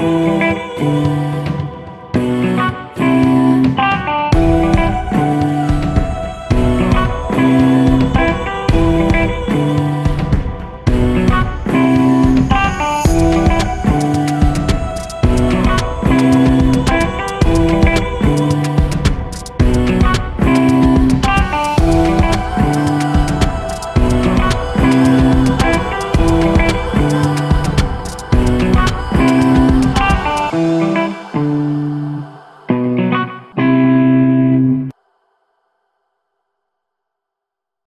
Música